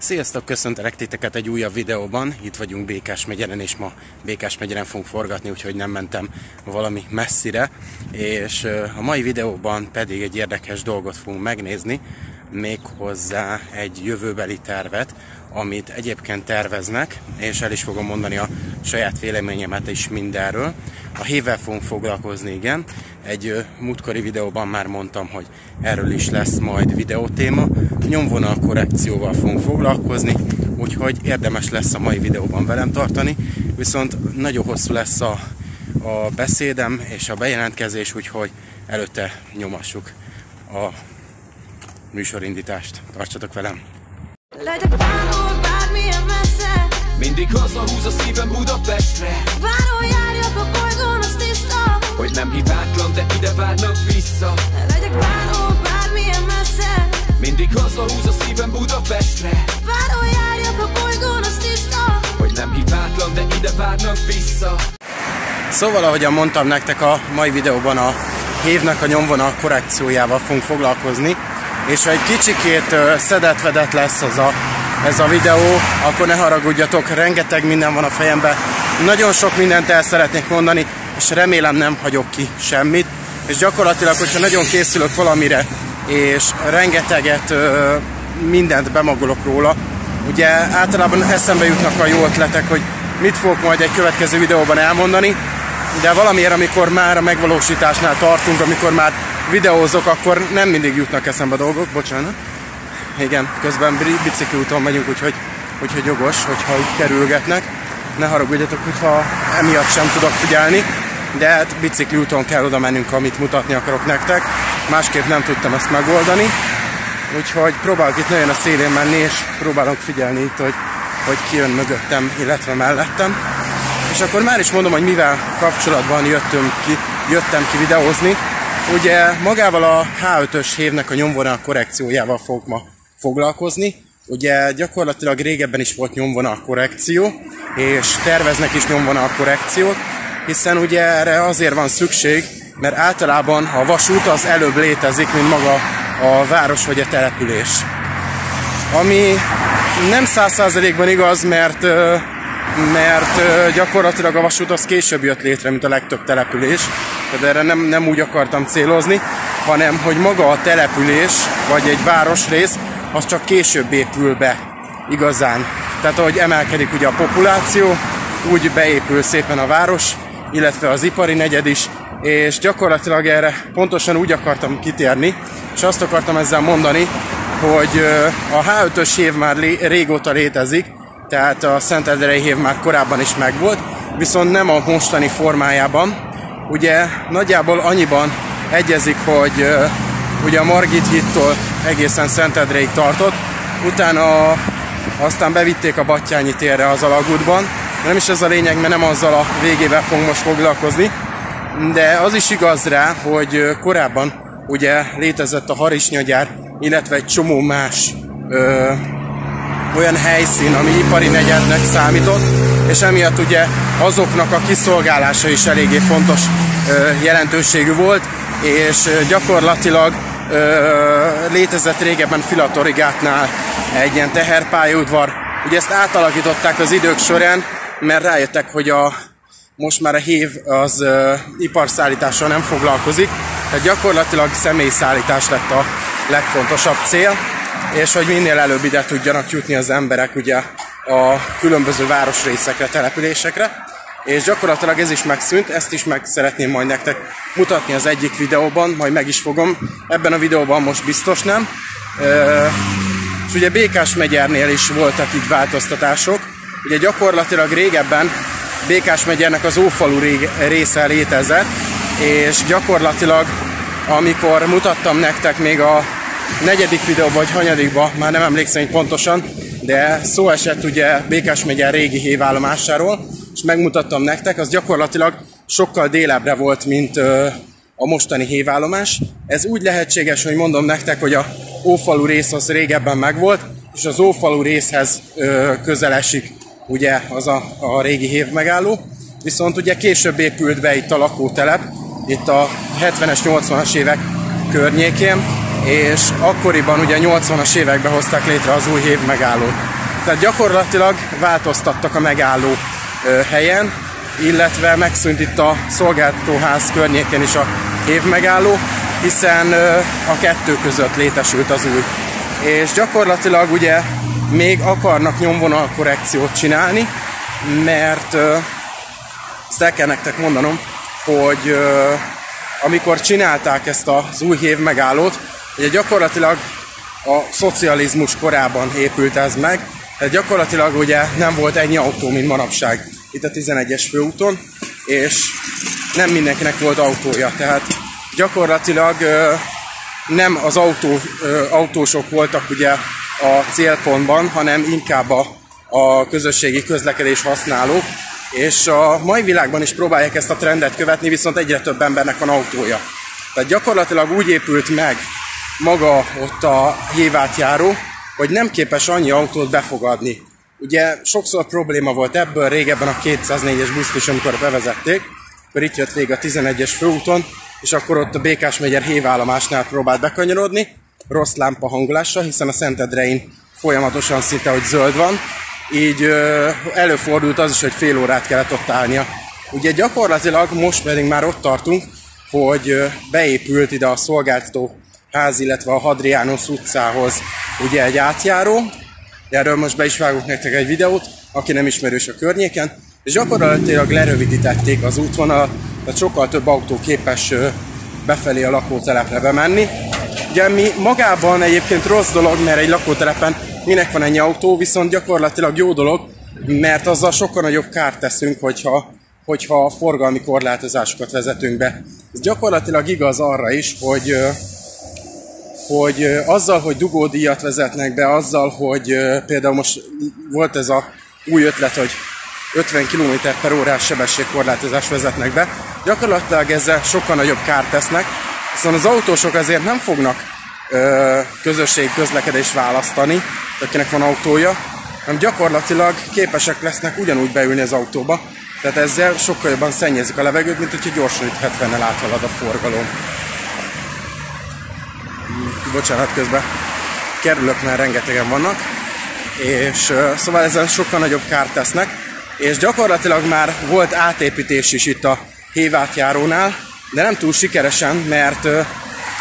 Sziasztok, köszöntelek titeket egy újabb videóban. Itt vagyunk Békás megyeren, és ma Békás megyeren fogunk forgatni, úgyhogy nem mentem valami messzire. És a mai videóban pedig egy érdekes dolgot fogunk megnézni, méghozzá egy jövőbeli tervet, amit egyébként terveznek, és el is fogom mondani a saját véleményemet is mindenről. A hévvel fogunk foglalkozni, igen. Egy múltkori videóban már mondtam, hogy erről is lesz majd videótéma. Nyomvonal korrekcióval fogunk foglalkozni, úgyhogy érdemes lesz a mai videóban velem tartani, viszont nagyon hosszú lesz a, a beszédem és a bejelentkezés, úgyhogy előtte nyomassuk a műsorindítást. Tartsatok velem! Legyek bánul bármilyen messze Mindig hazahúz a szívem Budapestre. Váron járjak a bolygón, az tiszta. Hogy nem hibátlan, de ide várnak vissza. Legyek bánul bármilyen messze. Mindig hazahúz a szívem Budapestre. Váron járjak a bolygón, az tiszta. Hogy nem hibátlan, de ide várnak vissza. Szóval, ahogyan mondtam nektek, a mai videóban a hévnek a nyomvonal korrekciójával fogunk foglalkozni, és ha egy kicsikét szedetvedett lesz az a, ez a videó, akkor ne haragudjatok, rengeteg minden van a fejemben, nagyon sok mindent el szeretnék mondani, és remélem nem hagyok ki semmit, és gyakorlatilag, hogyha nagyon készülök valamire, és rengeteget mindent bemagolok róla, ugye általában eszembe jutnak a jó ötletek, hogy mit fogok majd egy következő videóban elmondani, de valamiért, amikor már a megvalósításnál tartunk, amikor már videózok, akkor nem mindig jutnak eszembe dolgok, bocsánat. Igen, közben bicikliúton megyünk, úgyhogy, úgyhogy jogos, hogyha így kerülgetnek. Ne haragudjatok, hogyha emiatt sem tudok figyelni, de hát bicikliúton kell oda mennünk, amit mutatni akarok nektek. Másképp nem tudtam ezt megoldani. Úgyhogy próbálok itt nagyon a szélén menni, és próbálok figyelni itt, hogy, hogy ki jön mögöttem, illetve mellettem. És akkor már is mondom, hogy mivel kapcsolatban jöttem ki, jöttem ki videózni. Ugye magával a H5-ös hévnek a nyomvonal korrekciójával fogok ma foglalkozni. Ugye gyakorlatilag régebben is volt nyomvonal korrekció, és terveznek is nyomvonal korrekciót, hiszen ugye erre azért van szükség, mert általában a vasút az előbb létezik, mint maga a város vagy a település. Ami nem száz százalékban igaz, mert mert gyakorlatilag a vasút az később jött létre, mint a legtöbb település. Tehát erre nem, nem úgy akartam célozni, hanem hogy maga a település, vagy egy városrész, az csak később épül be igazán. Tehát ahogy emelkedik ugye a populáció, úgy beépül szépen a város, illetve az ipari negyed is, és gyakorlatilag erre pontosan úgy akartam kitérni, és azt akartam ezzel mondani, hogy a H5-ös év már régóta létezik, tehát a Szentendrei hév már korábban is megvolt, viszont nem a mostani formájában. Ugye nagyjából annyiban egyezik, hogy ugye a Margit hittól egészen Szentendreig tartott, utána aztán bevitték a Battyányi térre az alagútban. Nem is ez a lényeg, mert nem azzal a végével fogunk most foglalkozni, de az is igaz rá, hogy korábban ugye létezett a harisnyagyár, illetve egy csomó más uh, olyan helyszín, ami ipari negyednek számított, és emiatt ugye azoknak a kiszolgálása is eléggé fontos ö, jelentőségű volt, és gyakorlatilag létezett régebben Filatorigátnál egy ilyen teherpályaudvar. Ugye ezt átalakították az idők során, mert rájöttek, hogy a most már a hév az ö, iparszállítással nem foglalkozik, tehát gyakorlatilag személyszállítás lett a legfontosabb cél és hogy minél előbb ide tudjanak jutni az emberek ugye a különböző városrészekre, településekre. És gyakorlatilag ez is megszűnt, ezt is meg szeretném majd nektek mutatni az egyik videóban, majd meg is fogom. Ebben a videóban most biztos nem. És ugye Békás megyernél is voltak így változtatások. Ugye gyakorlatilag régebben Békás megyernek az Ófalu része létezett, és gyakorlatilag amikor mutattam nektek még a negyedik videó vagy hanyadikba, már nem emlékszem pontosan, de szó esett ugye Békás megye régi hévállomásáról, és megmutattam nektek, az gyakorlatilag sokkal délebbre volt, mint a mostani hévállomás. Ez úgy lehetséges, hogy mondom nektek, hogy a Ófalu rész az régebben megvolt, és az Ófalu részhez közel esik ugye az a, a régi hév megálló. Viszont ugye később épült be itt a lakótelep, itt a 70-es, 80-as évek környékén, és akkoriban ugye 80-as években hozták létre az új hév megállót. Tehát gyakorlatilag változtattak a megálló helyen, illetve megszűnt itt a szolgáltatóház környéken is a hév megálló, hiszen a kettő között létesült az új. És gyakorlatilag ugye még akarnak nyomvonal korrekciót csinálni, mert ezt el kell nektek mondanom, hogy amikor csinálták ezt az új hév megállót, ugye gyakorlatilag a szocializmus korában épült ez meg, tehát gyakorlatilag ugye nem volt ennyi autó, mint manapság itt a 11-es főúton, és nem mindenkinek volt autója, tehát gyakorlatilag nem az autó, autósok voltak ugye a célpontban, hanem inkább a, a közösségi közlekedés használók, és a mai világban is próbálják ezt a trendet követni, viszont egyre több embernek van autója. Tehát gyakorlatilag úgy épült meg maga ott a hévátjáró, hogy nem képes annyi autót befogadni. Ugye sokszor probléma volt ebből, régebben a 204-es buszt is, amikor bevezették, akkor itt jött végig a 11-es főúton, és akkor ott a Békás megyer hévállomásnál próbált bekanyarodni, rossz lámpa hangolással, hiszen a Szentedrein folyamatosan szinte, hogy zöld van, így előfordult az is, hogy fél órát kellett ott állnia. Ugye gyakorlatilag most pedig már ott tartunk, hogy beépült ide a szolgáltató ház, illetve a Hadrianus utcához ugye egy átjáró, erről most be is vágok nektek egy videót, aki nem ismerős a környéken, és gyakorlatilag lerövidítették az útvonalat, tehát sokkal több autó képes befelé a lakótelepre bemenni. Ugye mi magában egyébként rossz dolog, mert egy lakótelepen minek van ennyi autó, viszont gyakorlatilag jó dolog, mert azzal sokkal nagyobb kárt teszünk, hogyha, hogyha forgalmi korlátozásokat vezetünk be. Ez gyakorlatilag igaz arra is, hogy hogy azzal, hogy dugódíjat vezetnek be, azzal, hogy például most volt ez a új ötlet, hogy 50 km per órás sebességkorlátozást vezetnek be, gyakorlatilag ezzel sokkal nagyobb kárt tesznek, viszont az autósok azért nem fognak közösségi közlekedést választani, akinek van autója, hanem gyakorlatilag képesek lesznek ugyanúgy beülni az autóba, tehát ezzel sokkal jobban szennyezik a levegőt, mint hogyha gyorsan itt 70-nel áthalad a forgalom. Bocsánat, közben kerülök, mert rengetegen vannak, és szóval ezzel sokkal nagyobb kárt tesznek, és gyakorlatilag már volt átépítés is itt a hévátjárónál, de nem túl sikeresen, mert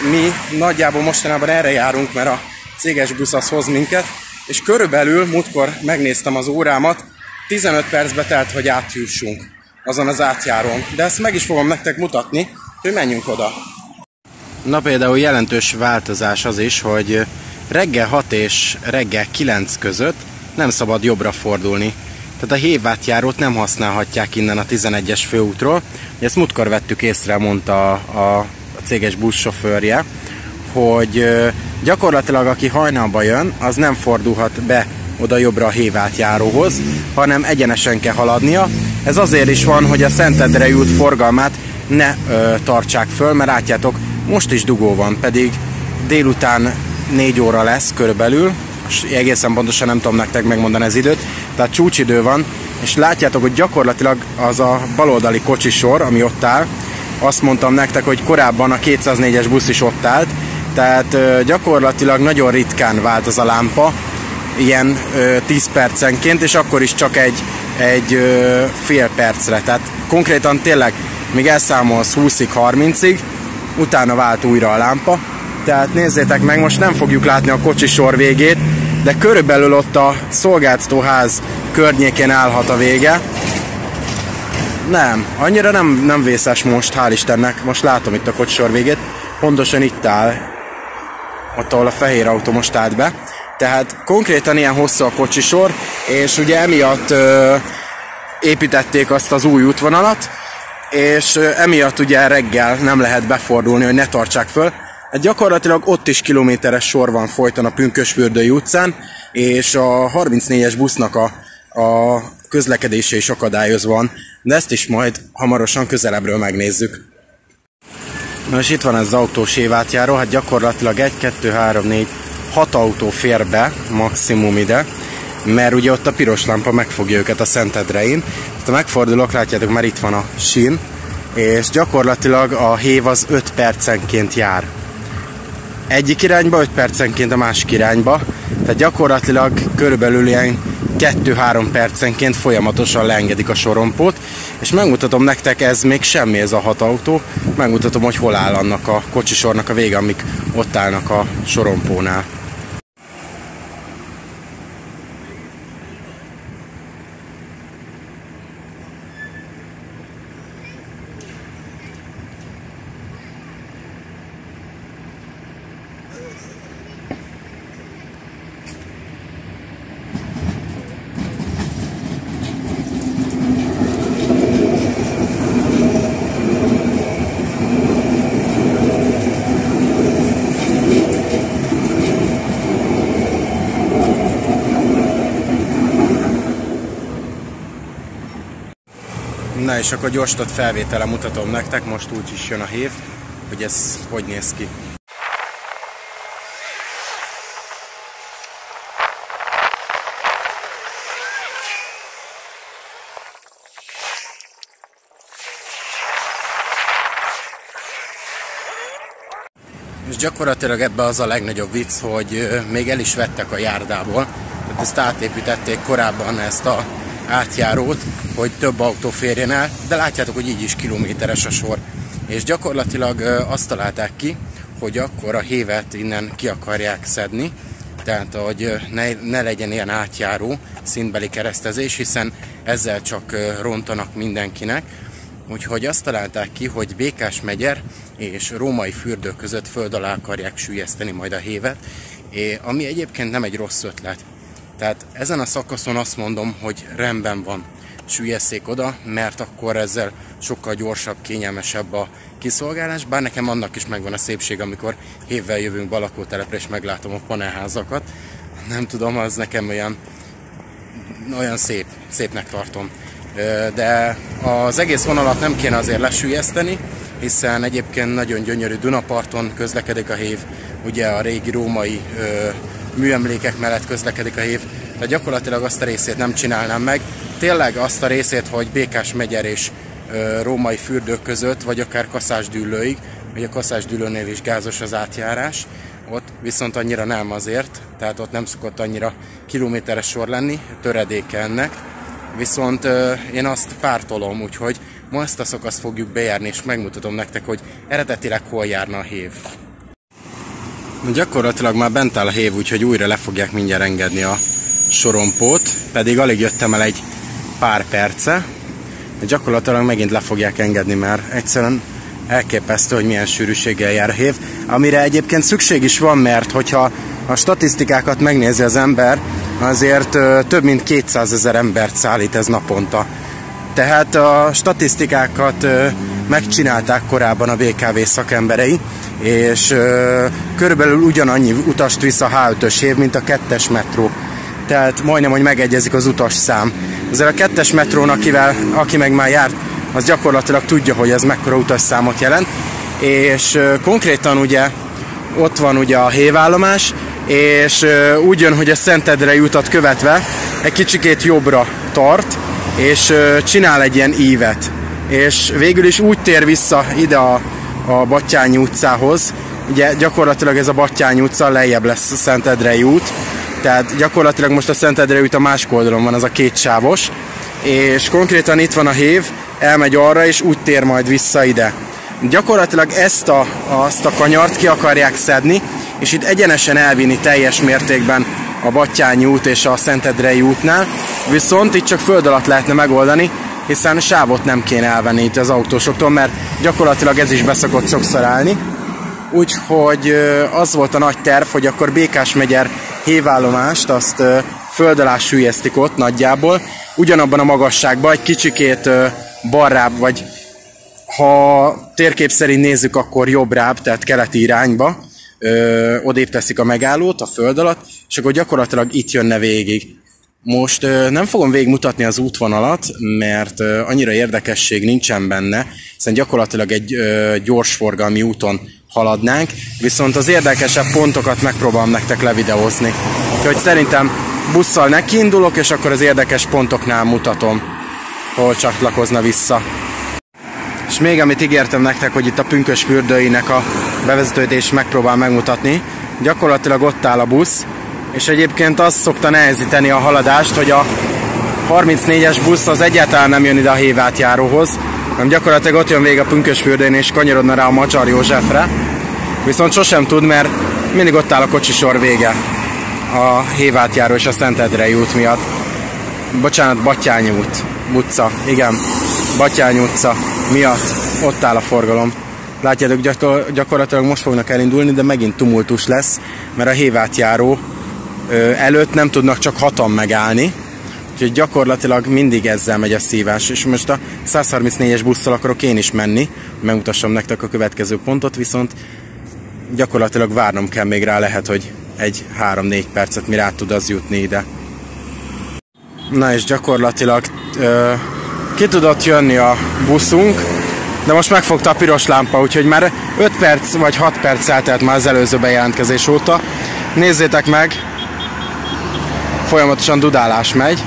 mi nagyjából mostanában erre járunk, mert a céges busz az hoz minket, és körülbelül múltkor megnéztem az órámat, 15 percbe telt, hogy átjussunk azon az átjárón. De ezt meg is fogom nektek mutatni, hogy menjünk oda. Na például jelentős változás az is, hogy reggel 6 és reggel 9 között nem szabad jobbra fordulni. Tehát a hévátjárót nem használhatják innen a 11-es főútról. Ezt múltkor vettük észre, mondta a, a céges buszsofőrje, hogy gyakorlatilag aki hajnalba jön, az nem fordulhat be oda jobbra a hévátjáróhoz, hanem egyenesen kell haladnia. Ez azért is van, hogy a Szentendrei út forgalmát ne ö, tartsák föl, mert látjátok, most is dugó van, pedig délután 4 óra lesz körülbelül, és egészen pontosan nem tudom nektek megmondani az időt, tehát csúcsidő van, és látjátok, hogy gyakorlatilag az a baloldali kocsisor, ami ott áll, azt mondtam nektek, hogy korábban a 204-es busz is ott állt, tehát gyakorlatilag nagyon ritkán vált az a lámpa, ilyen ö, 10 percenként, és akkor is csak egy, egy fél percre. Tehát konkrétan tényleg még elszámolsz 20-ig, 30-ig, utána vált újra a lámpa. Tehát nézzétek meg, most nem fogjuk látni a kocsisor végét, de körülbelül ott a szolgáltatóház környékén állhat a vége. Nem, annyira nem, nem vészes most, hál' Istennek. Most látom itt a kocsisor végét. Pontosan itt áll, ott ahol a fehér autó most állt be. Tehát konkrétan ilyen hosszú a kocsisor, és ugye emiatt ö, építették azt az új útvonalat, és emiatt ugye reggel nem lehet befordulni, hogy ne tartsák föl. Hát gyakorlatilag ott is kilométeres sor van folyton a Pünkösfürdői utcán, és a 34-es busznak a, a közlekedése is akadályozva van, de ezt is majd hamarosan közelebbről megnézzük. Nos, itt van ez az autós évátjáró, hát gyakorlatilag 1, 2, 3, 4, 6 autó fér be maximum ide, mert ugye ott a piros lámpa megfogja őket a Szentedrein. Ha megfordulok, látjátok, már itt van a sín, és gyakorlatilag a hév az 5 percenként jár. egyik irányba, 5 percenként a másik irányba. Tehát gyakorlatilag körülbelül ilyen 2-3 percenként folyamatosan leengedik a sorompót, és megmutatom nektek, ez még semmi ez a hat autó, megmutatom, hogy hol áll annak a kocsisornak a vége, amik ott állnak a sorompónál. És akkor gyorsított felvétele mutatom nektek, most úgy is jön a hév, hogy ez hogy néz ki. És gyakorlatilag ebbe az a legnagyobb vicc, hogy még el is vettek a járdából. Tehát ezt átépítették korábban ezt a átjárót, hogy több autó férjen el, de látjátok, hogy így is kilométeres a sor. És gyakorlatilag azt találták ki, hogy akkor a hévet innen ki akarják szedni, tehát hogy ne, ne legyen ilyen átjáró szintbeli keresztezés, hiszen ezzel csak rontanak mindenkinek. Úgyhogy azt találták ki, hogy Békás megyer és római fürdő között föld alá akarják sűjeszteni majd a hévet, ami egyébként nem egy rossz ötlet. Tehát ezen a szakaszon azt mondom, hogy rendben van, süllyeszék oda, mert akkor ezzel sokkal gyorsabb, kényelmesebb a kiszolgálás, bár nekem annak is megvan a szépség, amikor hévvel jövünk be a lakótelepre és meglátom a panelházakat. Nem tudom, az nekem olyan, olyan szép, szépnek tartom. De az egész vonalat nem kéne azért lesülyezteni, hiszen egyébként nagyon gyönyörű Dunaparton közlekedik a hév, ugye a régi római műemlékek mellett közlekedik a hév, de gyakorlatilag azt a részét nem csinálnám meg. Tényleg azt a részét, hogy Békás megyer és római fürdők között, vagy akár Kaszásdűlőig, vagy a Kaszásdűlőnél is gázos az átjárás, ott viszont annyira nem azért, tehát ott nem szokott annyira kilométeres sor lenni, töredéke ennek, viszont ö, én azt pártolom, úgyhogy ma ezt a szakaszt fogjuk bejárni, és megmutatom nektek, hogy eredetileg hol járna a hév. Gyakorlatilag már bent áll a hév, úgyhogy újra le fogják mindjárt engedni a sorompót, pedig alig jöttem el egy pár perce, gyakorlatilag megint le fogják engedni, mert egyszerűen elképesztő, hogy milyen sűrűséggel jár a hév, amire egyébként szükség is van, mert hogyha a statisztikákat megnézi az ember, azért több mint 200 ezer embert szállít ez naponta. Tehát a statisztikákat megcsinálták korábban a BKV szakemberei, és ö, körülbelül ugyanannyi utast visz a H5-ös hév, mint a kettes metró. Tehát majdnem, hogy megegyezik az utas szám. Ezzel a kettes metrón, akivel, aki meg már járt, az gyakorlatilag tudja, hogy ez mekkora utasszámot jelent. És konkrétan ugye ott van ugye a hévállomás, és ö, úgy jön, hogy a Szentedrei utat követve egy kicsikét jobbra tart, és csinál egy ilyen ívet. És végül is úgy tér vissza ide a, a Battyányi utcához, ugye gyakorlatilag ez a Battyányi utca, lejjebb lesz a Szentedrei út, tehát gyakorlatilag most a Szentedrei út a másik oldalon van, az a két sávos, és konkrétan itt van a hév, elmegy arra, és úgy tér majd vissza ide. Gyakorlatilag ezt a, azt a kanyart ki akarják szedni, és itt egyenesen elvinni teljes mértékben a Battyányi út és a Szentedrei útnál, viszont itt csak föld alatt lehetne megoldani, hiszen sávot nem kéne elvenni itt az autósoktól, mert gyakorlatilag ez is beszokott sokszor állni. Úgyhogy az volt a nagy terv, hogy akkor Békás megyer hévállomást, azt föld alá ott nagyjából, ugyanabban a magasságban, egy kicsikét balrább, vagy ha térkép szerint nézzük, akkor jobbrább, tehát keleti irányba, ö, odébb teszik a megállót a föld alatt, és akkor gyakorlatilag itt jönne végig. Most nem fogom végigmutatni az útvonalat, mert annyira érdekesség nincsen benne, hiszen gyakorlatilag egy gyorsforgalmi úton haladnánk, viszont az érdekesebb pontokat megpróbálom nektek levideózni. Úgyhogy szerintem busszal nekiindulok, és akkor az érdekes pontoknál mutatom, hol csatlakozna vissza. És még amit ígértem nektek, hogy itt a pünkös fürdőinek a bevezetőt és megpróbál megmutatni. Gyakorlatilag ott áll a busz, és egyébként azt szokta nehezíteni a haladást, hogy a 34-es busz az egyáltalán nem jön ide a hévátjáróhoz, hanem gyakorlatilag ott jön vége a Pünkösfürdőn és kanyarodna rá a Macsar Józsefre. Viszont sosem tud, mert mindig ott áll a kocsisor vége a hévátjáró és a Szentedrei út miatt. Bocsánat, Batyányi út, utca, igen, Batyányi utca miatt ott áll a forgalom. Látjátok, gyakor- gyakorlatilag most fognak elindulni, de megint tumultus lesz, mert a hévátjáró előtt nem tudnak csak hatan megállni, úgyhogy gyakorlatilag mindig ezzel megy a szívás. És most a 134-es busszal akarok én is menni, megmutassam nektek a következő pontot, viszont gyakorlatilag várnom kell még rá, lehet, hogy egy 3-4 percet, mire át tud az jutni ide. Na és gyakorlatilag ö, ki tudott jönni a buszunk, de most megfogta a piros lámpa, úgyhogy már 5 perc vagy 6 perc eltelt már az előző bejelentkezés óta. Nézzétek meg, folyamatosan dudálás megy.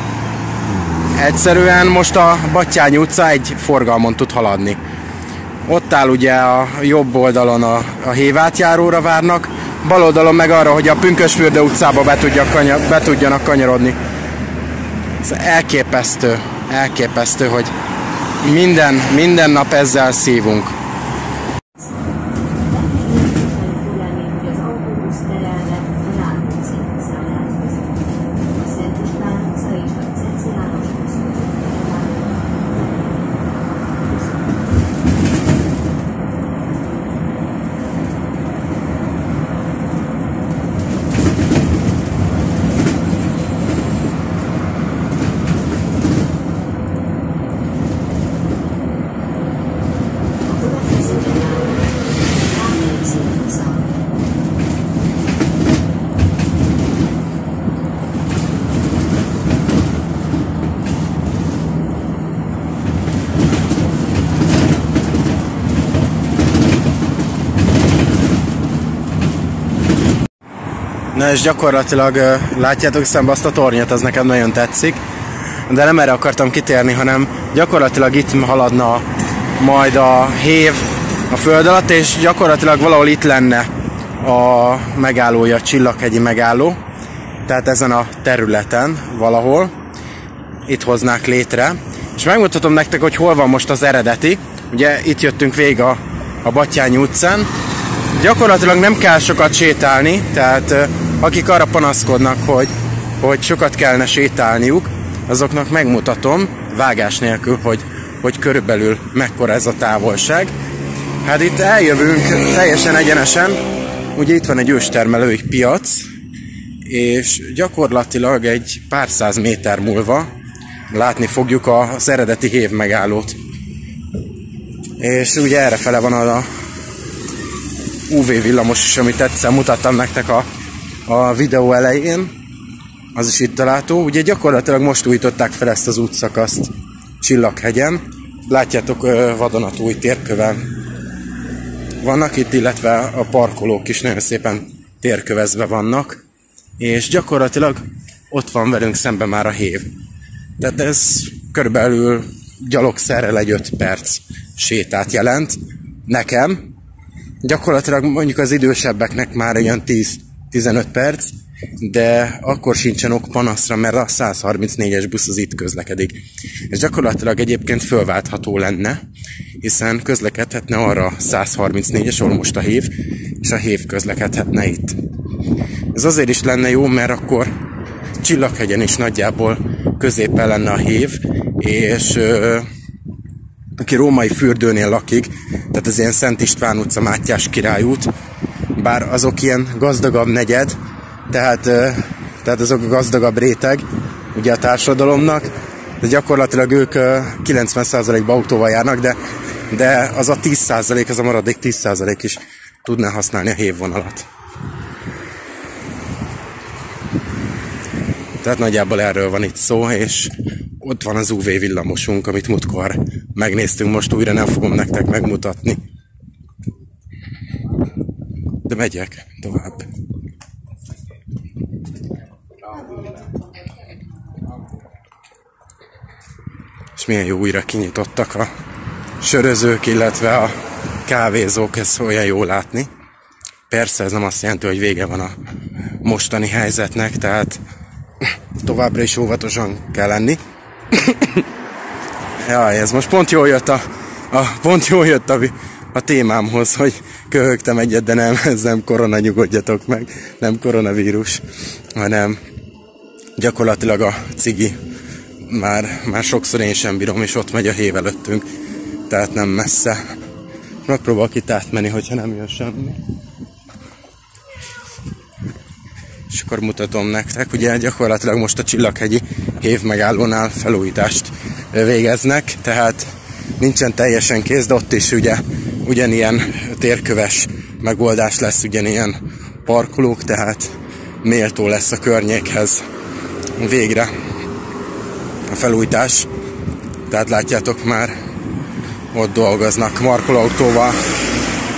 Egyszerűen most a Battyány utca egy forgalmon tud haladni. Ott áll ugye a jobb oldalon a, a hévátjáróra várnak, bal oldalon meg arra, hogy a Pünkösfürdő utcába be, tudja kanya, be tudjanak kanyarodni. Ez elképesztő, elképesztő, hogy minden, minden nap ezzel szívunk. Figyelemét, hogy az autóbusz terelve a Rákóczi utcán átvezető. A Szent István utca és a Ceci János busz A következő megálló Rákóczi utca. Na és gyakorlatilag látjátok szembe azt a tornyot, az nekem nagyon tetszik. De nem erre akartam kitérni, hanem gyakorlatilag itt haladna majd a hév a föld alatt, és gyakorlatilag valahol itt lenne a megállója, a Csillaghegyi megálló. Tehát ezen a területen valahol itt hoznák létre. És megmutatom nektek, hogy hol van most az eredeti. Ugye itt jöttünk végig a, a Batyányi utcán. Gyakorlatilag nem kell sokat sétálni, tehát akik arra panaszkodnak, hogy, hogy sokat kellene sétálniuk, azoknak megmutatom vágás nélkül, hogy, hogy körülbelül mekkora ez a távolság. Hát itt eljövünk teljesen egyenesen, ugye itt van egy őstermelői piac, és gyakorlatilag egy pár száz méter múlva látni fogjuk az eredeti hév megállót. És ugye errefele van az a UV villamos is, amit egyszer mutattam nektek a, a videó elején. Az is itt található. Ugye gyakorlatilag most újították fel ezt az útszakaszt Csillaghegyen. Látjátok vadonatúj térköven vannak itt, illetve a parkolók is nagyon szépen térkövezve vannak. És gyakorlatilag ott van velünk szemben már a hév. Tehát ez körülbelül gyalogszerrel egy 5 perc sétát jelent nekem, gyakorlatilag mondjuk az idősebbeknek már olyan 10-15 perc, de akkor sincsen ok panaszra, mert a 134-es busz az itt közlekedik. Ez gyakorlatilag egyébként fölváltható lenne, hiszen közlekedhetne arra a 134-es, ahol most a hév, és a hév közlekedhetne itt. Ez azért is lenne jó, mert akkor Csillaghegyen is nagyjából középen lenne a hév, és ö, aki római fürdőnél lakik, tehát ez ilyen Szent István utca, Mátyás király út, bár azok ilyen gazdagabb negyed, tehát, tehát azok a gazdagabb réteg ugye a társadalomnak, de gyakorlatilag ők ö, 90%-ban autóval járnak, de, de az a 10%, az a maradék 10% is tudná használni a hévvonalat. Tehát nagyjából erről van itt szó, és ott van az UV villamosunk, amit múltkor megnéztünk, most újra nem fogom nektek megmutatni. De megyek tovább. És milyen jó újra kinyitottak a sörözők, illetve a kávézók, ez olyan jó látni. Persze ez nem azt jelenti, hogy vége van a mostani helyzetnek, tehát továbbra is óvatosan kell lenni. Jaj, ez most pont jól jött a, a pont jól jött a, a témámhoz, hogy köhögtem egyet, de nem, ez nem korona, nyugodjatok meg, nem koronavírus, hanem gyakorlatilag a cigi már, már sokszor én sem bírom, és ott megy a hév előttünk, tehát nem messze. Megpróbálok itt átmenni, hogyha nem jön semmi. És akkor mutatom nektek, ugye gyakorlatilag most a Csillaghegyi hév megállónál felújítást végeznek, tehát nincsen teljesen kész, de ott is ugye ugyanilyen térköves megoldás lesz, ugyanilyen parkolók, tehát méltó lesz a környékhez végre a felújítás. Tehát látjátok már, ott dolgoznak markolóautóval.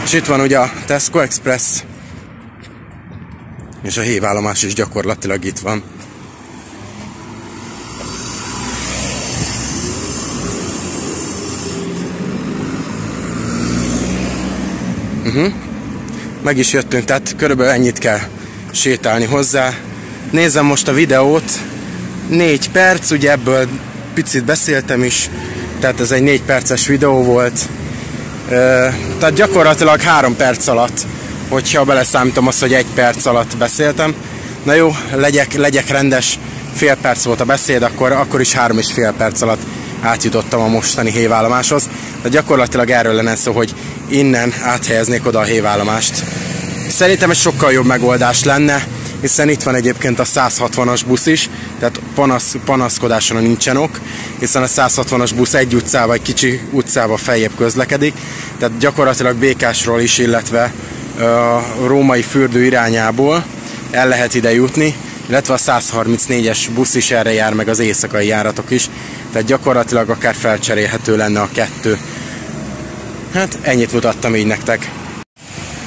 És itt van ugye a Tesco Express, és a hévállomás is gyakorlatilag itt van. Uh-huh. Meg is jöttünk, tehát körülbelül ennyit kell sétálni hozzá. Nézem most a videót, négy perc, ugye ebből picit beszéltem is, tehát ez egy négy perces videó volt. Tehát gyakorlatilag három perc alatt, hogyha beleszámítom azt, hogy egy perc alatt beszéltem. Na jó, legyek, legyek rendes, fél perc volt a beszéd, akkor, akkor is három és fél perc alatt átjutottam a mostani hévállomáshoz. De gyakorlatilag erről lenne szó, hogy innen áthelyeznék oda a hévállomást. Szerintem egy sokkal jobb megoldás lenne, hiszen itt van egyébként a 160-as busz is, tehát panasz, panaszkodásra nincsen ok, hiszen a 160-as busz egy utcával, egy kicsi utcával feljebb közlekedik, tehát gyakorlatilag Békásról is, illetve a római fürdő irányából el lehet ide jutni, illetve a 134-es busz is erre jár, meg az éjszakai járatok is, tehát gyakorlatilag akár felcserélhető lenne a kettő. Hát ennyit mutattam így nektek.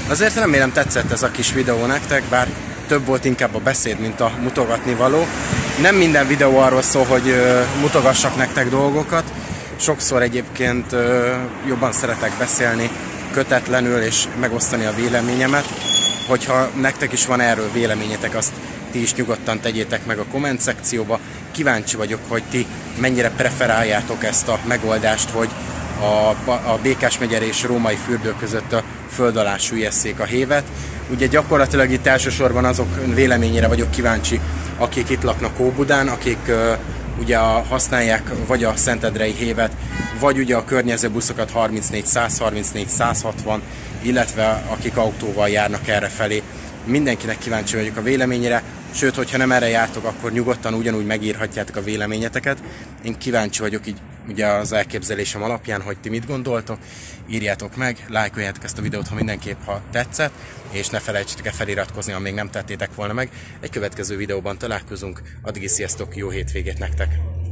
Azért remélem tetszett ez a kis videó nektek, bár több volt inkább a beszéd, mint a mutogatni való. Nem minden videó arról szól, hogy mutogassak nektek dolgokat. Sokszor egyébként jobban szeretek beszélni kötetlenül és megosztani a véleményemet. Hogyha nektek is van erről véleményetek, azt ti is nyugodtan tegyétek meg a komment szekcióba. Kíváncsi vagyok, hogy ti mennyire preferáljátok ezt a megoldást, hogy a, a Békás megyer és Római fürdő között a föld alá a hévet. Ugye gyakorlatilag itt elsősorban azok véleményére vagyok kíváncsi, akik itt laknak Óbudán, akik uh, ugye a, használják vagy a Szentedrei hévet, vagy ugye a környező buszokat 34, 134, 160, illetve akik autóval járnak erre felé. Mindenkinek kíváncsi vagyok a véleményére, sőt, hogyha nem erre jártok, akkor nyugodtan ugyanúgy megírhatjátok a véleményeteket. Én kíváncsi vagyok így ugye az elképzelésem alapján, hogy ti mit gondoltok. Írjátok meg, lájkoljátok ezt a videót, ha mindenképp, ha tetszett, és ne felejtsétek el feliratkozni, ha még nem tettétek volna meg. Egy következő videóban találkozunk, addig is sziasztok, jó hétvégét nektek!